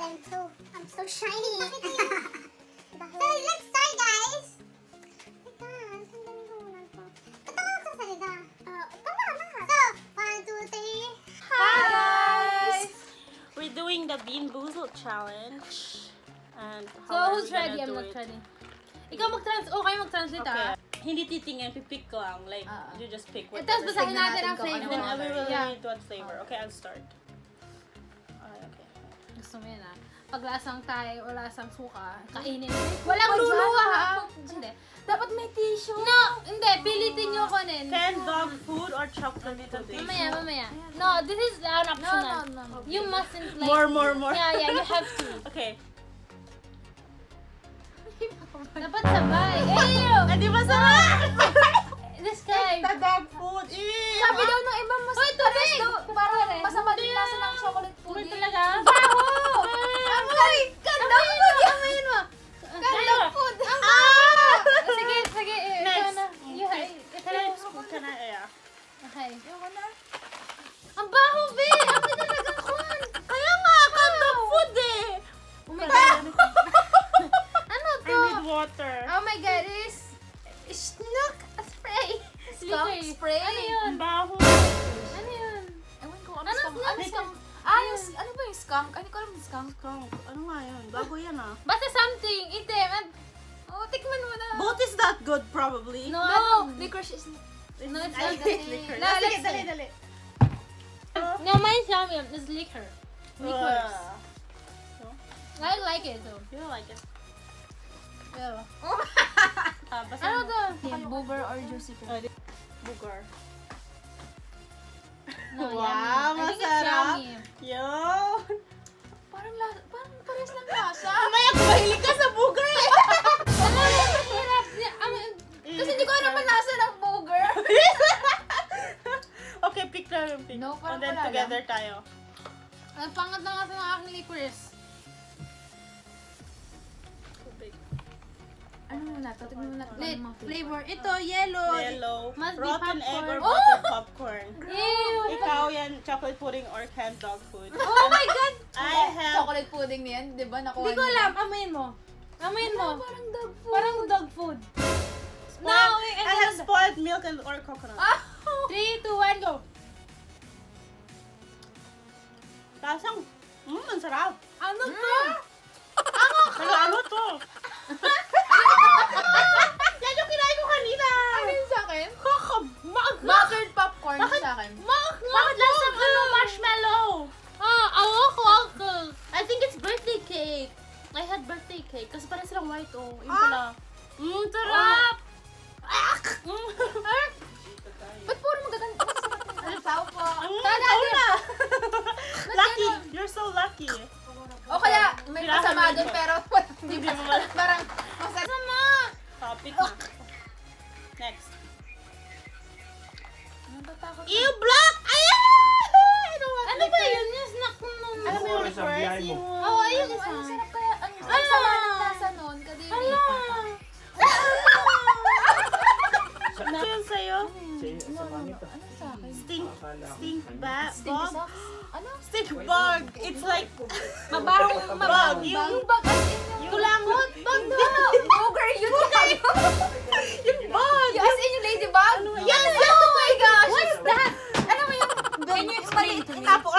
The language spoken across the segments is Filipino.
I'm so, I'm so shiny. so, let's start, guys. So, one, two, three. Hi guys! We're doing the Bean Boozled challenge. And So, who's ready? I'm not ready. Ikaw mag-trans... Oh, kayo mag-translate Okay. ah. Hindi titingin, pipick ko lang. Like, ah. you just pick what tapos basahin natin ang kung And flavor. then I will Yeah. read what flavor. Okay, I'll start. Gusto mo yun ah. Pag lasang tayo o lasang suka, kainin. Walang luluwa ha. Hindi. Dapat may tissue. No! Hindi. Pilitin nyo ko nin. Canned dog food or chocolate pudding? Mamaya, mamaya. No, this is an No, optional. no, no. You mustn't like... More, more, more. Yeah, yeah, you have to. Okay. Dapat sabay. Ew! Eh, di ba sarap? This guy. The dog food. Ew! Sabi daw ng iba mas Hoy, tubig! parang masama din lasa skunk? Ano ko alam skunk? Skunk. Ano nga yun? Bago yan ah. Basta something. Itim. At- Oh, tikman mo na. Both is that good probably. No, No, licorice is... No, it's I not hate the- liquor. No, dali, see. dali. No, mine's yummy. It's liquor. Liquors. Uh, I like it though. you don't like it. Yeah. Ah, basta Ano to? Booger or juicy fruit? Bugar. No, Wow, yummy. Na yung pick. No, parang And then wala together tayo. ang pangat na kasi ng aking licorice. Ano muna to? Tignan mo na Lit, mga flavor. Ito, yellow. Yellow, Must be rotten egg or popcorn. buttered popcorn. Ew. Ikaw yan, chocolate pudding or canned dog food. Oh my God. I have Chocolate pudding niyan, di ba? Nakuha Hindi ko alam. Amuin mo. Amuin mo. Parang dog food. Parang dog food. spoiled, No, wait, I have spoiled milk and or coconut. Ah! 3, 2, 1, go. Lasang, mmm, ang sarap. Ano Mm. to? Pero ano to? yan yung kinain ko kanina. Ano yun sa akin? Kakabag. Natatakot. Ew, black! Ayan! Ano ba yun? Yung snack mo nun. Alam mo yung Ano first, biyahe mo? yung... Oo, ayun. Ang ano, sarap kaya, ang ang Ala! sama ng lasa nun, kadiri. Ala. Ano yun sa'yo? Ano sa akin? Stink, stink ba? Bug? socks? Ano? Stink bug. It's like Mabahong, bug. mabahong. Yung, Yung in yung... yung kulangot. Bug Ano? Booger yun tayo. Yung bug. As in yung ladybug? Yes! Oh my gosh! What's that? Ano mo yung... Can you explain to me? Apple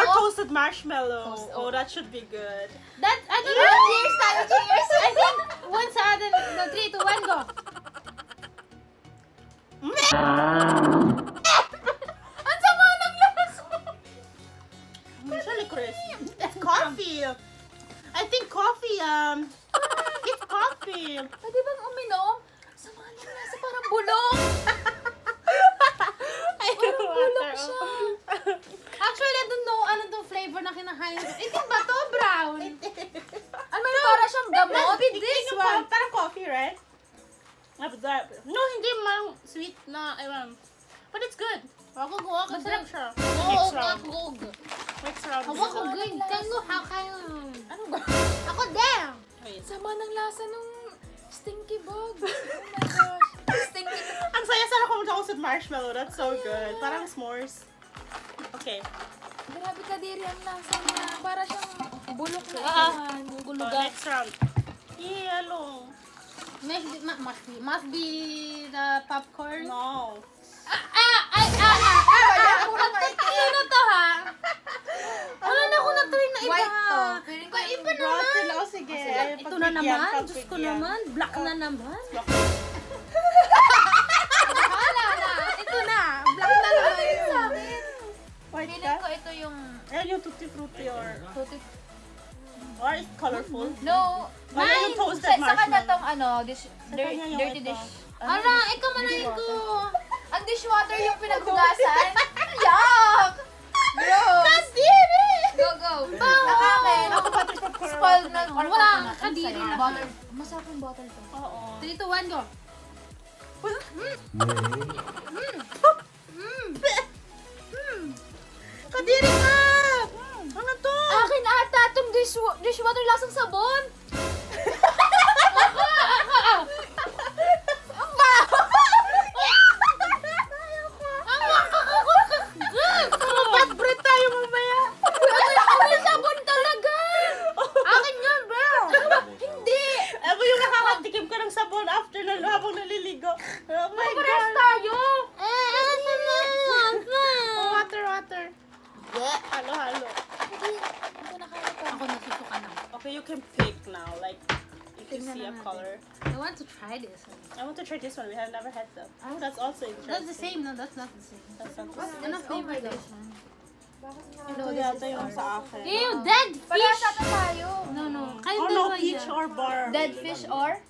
toasted marshmallow. Toast- Oh, that should be good. That, I don't know. Cheers tayo, cheers! I think one sa atin. No, 3, 2, 1, go. Ang sama ng lasa! Usually, Chris. It's coffee. I think coffee, um, it's coffee. Pwede bang uminom? Sama ng lasa, parang bulong! Bug. Oh my gosh. Stinky Ang saya sana kung toasted marshmallow. That's so good. Parang s'mores. Okay. Grabe kadiri ang lasa niya. Para siyang Bulok na Ah. yan. So, Gulugan. next round. Yellow. Must be, must be, must be the popcorn. No. Ah, ah, ay, ah, ah, ah, ah. Ano na to, ha? Wala na ako na-try na iba. White to. Feeling ko Ay, yung iba naman. Rotten. Oh, sige. Ito na naman. Diyos ko naman. Black na naman. Wala na. Ito na. Black na naman. White ka? ko ito yung Ayan yung tutti frutti or, tutti. or it's colorful. No. Wala yung Mine. toasted Sa, sa kanya marshmallow. tong ano, dish, dirty dish. Ala, ikaw manahin ko. Ang dishwater yung pinaghugasan. Yuck! Gross! Go, go. Ang akin, Ako. Spoiled milk or Wala, coconut. kadiri. Bottle. Masarap yung bottle to. Oo. 3, 2, 1, go. Kadiri ka! Ano to? Akin ata itong dishwa- dishwater lasang sabon. Mapat bread tayo mamaya. Ano sabon talaga? Akin yun, bro. Hindi! Ako yung nakakatikim ka ng sabon after na habang naliligo. Oh my Pares God. tayo. Eh, ano na? Oh, water, water. Halo, halo. Ako nasusuka na. Okay, you can pick now. Like, if you see a color. I want to try this. I want to try this one. We have never had them. Oh, that's also interesting. That's the same, no? That's not the same. That's not the same. Ano flavor this? Ito yata yung sa akin. Ew, dead fish! ata tayo. No, no. Kayo Oh no, peach or bar. Dead fish or?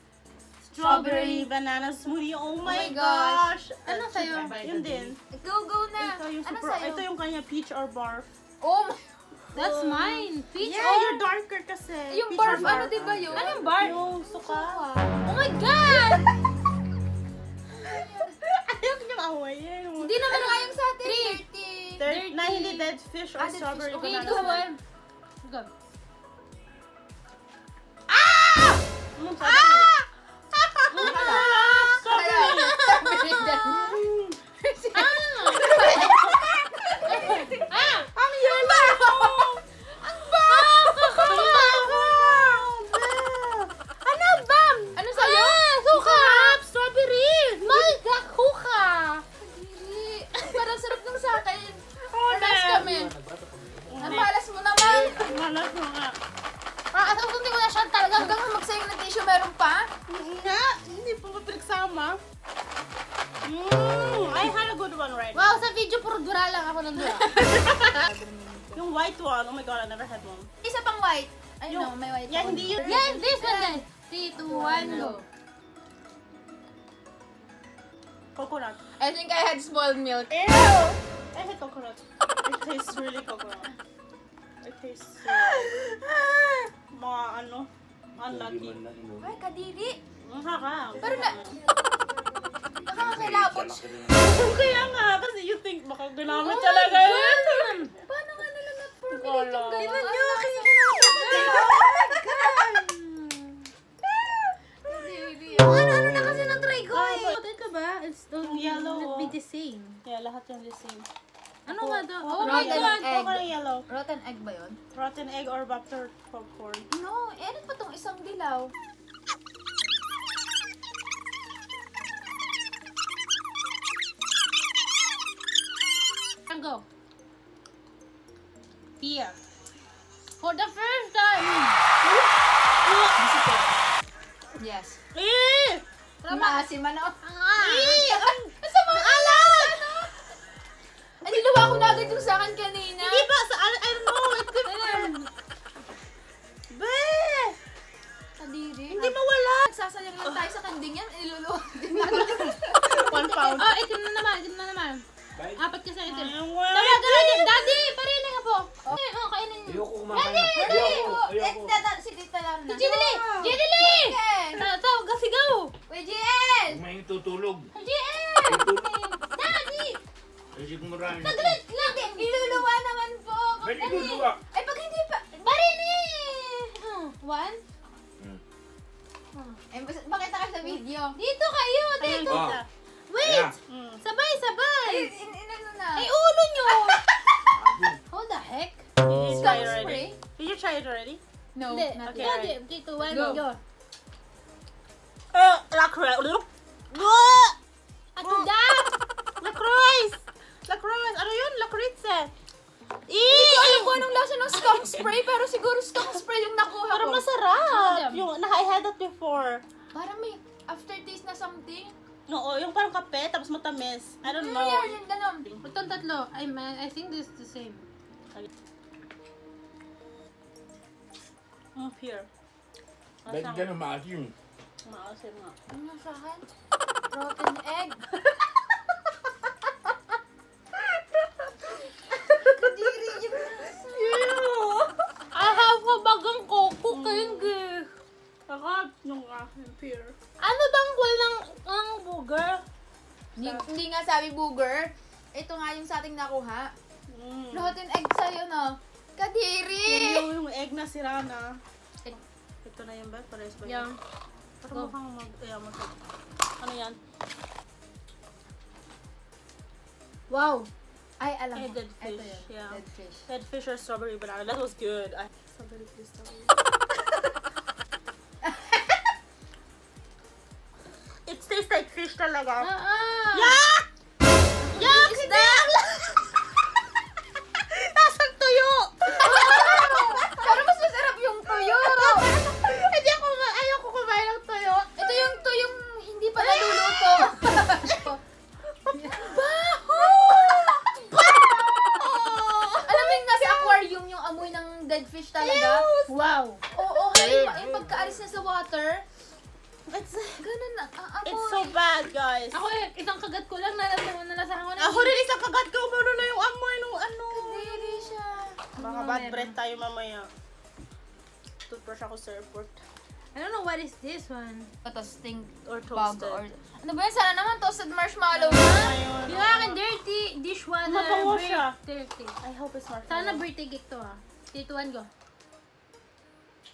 Strawberry banana smoothie. Oh my, my gosh. gosh. Ano sa'yo? Yun din. Go, go na. Ito yung Ano super, sa'yo? ito yung kanya peach or barf. Oh my... That's mine. Peach Yeah, or... you're darker kasi. Yung Peach barf, or ano diba yun? Anong bar? Yung suka. Oh my God! Ayaw niyang awayin. Hindi naman Ano yung sa atin? Three. 30. Third, na hindi dead fish or Ah, dead fish. strawberry Okay, banana. go one. Go. Ah! Ah! Strawberry. Ah! Ang yellow! Ang baho! Ano ba? Ano sa'yo? Ah, suka! Strawberry! My God, kuka! Hindi. Parang sarap nung sa akin. Oh, Parehas man. kami. Ang malas mo Malas mo nga. Ah, asusunod ko na siya talaga. Hanggang magsayang ng tissue, meron pa? Nga, hindi pa pinagsama. Mm, I had a good one right Wow, sa video puro dura lang ako ng dura. Yung white one, oh my god, I never had one. Isa pang white. Ay, Yung- no, may white Yeah, ako. hindi yun. yes, this one then. 3, 2, 1, go. Coconut. I think I had spoiled milk. Ew! I hate coconut. It tastes really coconut. Tastes so... Mga ano, unlucky. Ay, kadiri. Ang haka. Pero na- Nakakakilabot siya. Kaya nga, kasi you think baka ginamit talaga yun. Paano nga nila na-formulate yung gano'n? Tingnan niyo, Ano, ano na kasi na-try ko eh. Ito ba? It's Yung yellow, Not be oh. the same. Yeah, lahat yung the same. Ano nga to? Ako Oh my Rotten God! egg. Ako na yellow. Rotten egg ba yun? Rotten egg or butter popcorn. No, eh, ano pa tong isang dilaw? And go. Here. For the first time. Yes. Eh! Maasim ano? Ah! Ay, niluwa ko na agad yung sa akin kanina. Hindi ba? Sa, I, I don't know. It's different. Be! Kadiri. Hindi mawala. Nagsasayang lang tayo sa kanding yan. Iluluwa din One pound. Oh, itim na naman, itim na naman. Apat kasi itim. Ay, Tawagan natin, Daddy! Parin na po. Eh, oh, kainin. Ayoko kumain. Ayoko, ayoko. Si Tita lang na. Jidili! Jidili! Jen! Tawag ka sigaw! Uy, Jen! Kumain tutulog. JL! Ay, siguro rin. Saglit lang! Iluluwa naman po. Ba't iluluwa? Ay, pag hindi pa. Parin eh! Oh, one. Eh, bas- pakita ka sa video. Dito kayo! Ayun, Dito! tita. Wait! Yeah. Mm. Sabay, sabay! Ay, in, in, ano na? Ay, ulo nyo! Hold the heck? You Skunk try spray? already. Did you try it already? No, Hindi. not Okay, Okay, yet. right. okay, two, one, Go. go. Uh, lacroix. Ano that? Lacroix! Lacroix! Ano yun? Lacroix eh. Hindi ko alam kung anong lasa ng skunk spray, pero siguro skunk spray yung nakuha Parang ko. masarap. Madam. Yung, na, I had that before. Parang may aftertaste na something. Oo, yung parang kape, tapos matamis. I don't know. Yan, yung ganon. Itong tatlo. I, I think this is the same. Mm, pure. Ba't na maasim? Maasim nga. Ano sa akin? Rotten Hindi, hindi nga sabi booger. Ito nga yung sa ating nakuha. Mm. Rotten egg sa'yo, no? Kadiri! Yan yung, yung egg na sira na. Ito na yung ba? Pares ba Yung, Parang Go. mukhang mag... Ayan, mag... Ano yan? Wow! Ay, alam Eh, mo. dead Ito fish, yun. yeah. Dead fish. Dead fish or strawberry banana. That was good. I... Strawberry, please, strawberry. Talaga. ah, ah. Toothbrush ako sa airport. I don't know what is this one. Ito, stink Or bug toasted. or... Ano ba yun? Sana naman toasted marshmallow na. Yung akin dirty dishwater. Mabango bir- siya. Dirty. I hope it's marshmallow. Sana birthday cake to ha. Three, two, one, go.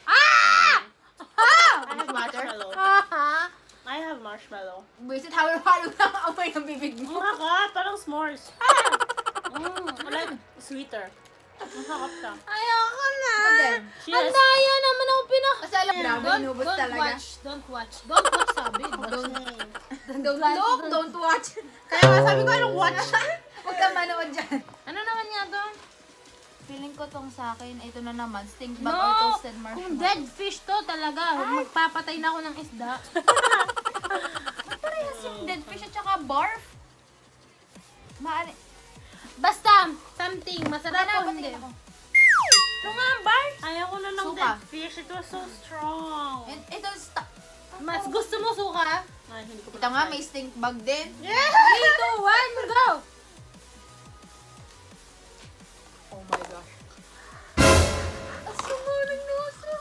I have marshmallow. Ah! I have marshmallow. Visit halo-halo na ang amoy ng bibig mo. Harap, parang s'mores. Ah! Mm, I like sweeter. Harap ka. Ayoko na. Ang daya naman ako pina... Kasi alam, grabe, Don't, don't talaga. watch. Don't watch. Don't watch sabi. Don't. Don't look, don't watch. Kaya nga sabi ko, anong watch? Huwag ka manood dyan. Ano naman nga to? Feeling ko tong sa akin, ito na naman, stink No! bug or toasted Kung marshmallow. dead fish to talaga, magpapatay na ako ng isda. Parehas yung dead fish at saka barf. Maari. Basta, something. Masarap o hindi. patingin ako. Ito nga, bar. Ayaw ko na ng Suka. dead fish. It was so strong. Ito, sta- Mas gusto mo suka? Ay, hindi ko pa ito nga, may stink bug din. 3, 2, 1, go! Oh my gosh. Asa mo ng nuso?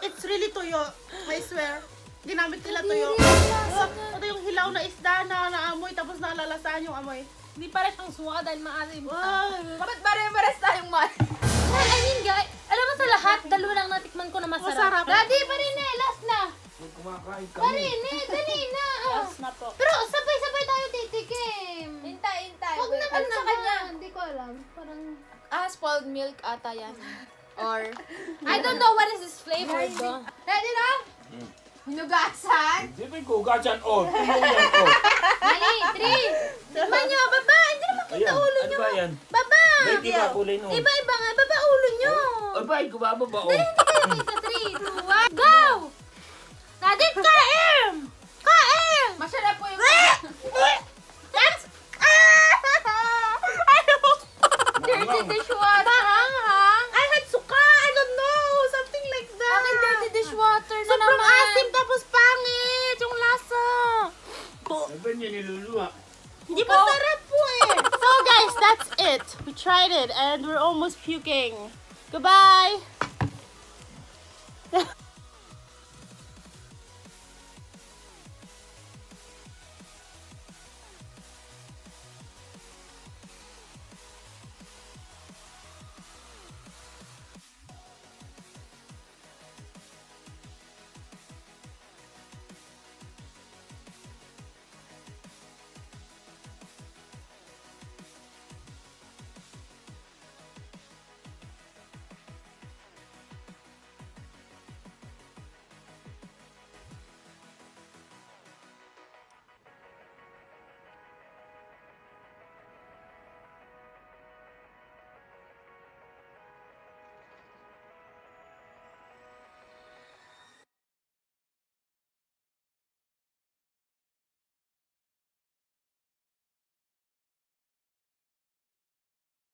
It's really tuyo. I swear. Ginamit nila tuyo. Ito yung hilaw na isda na naamoy tapos nalalasahan yung amoy. Hindi para siyang suka dahil maasim. Wow. Bakit pare-pares tayong man? I mean, guys, alam mo sa lahat, dalawa lang natikman ko na masarap. Masarap. Daddy, pa rin eh, last na. Kumakain kami. rin eh, dali na. Yes na po. Pero sabay-sabay tayo titikim. Hintay, hintay. Huwag naman na sa kanya? Hindi ko alam. Parang, Ah, spoiled milk ata yan. Or, I don't know what is this flavor though. ready na? Hinugasan? Di ba yung kugasan? Oh, tuyo yan. Oh. Mali, three. Tikman nyo, baba. Hindi naman kita Ayan, ulo ano nyo. ba yan? Baba. Ba't di ba kulay nun? Iba-iba nga, baba ulo nyo. Ay, ba? Kumababa, oh. Dali, hindi kayo kita. Three, two, one, go! Nadit, kaim! Kaim! Sarap po eh. So guys, that's it. We tried it and we're almost puking. Goodbye!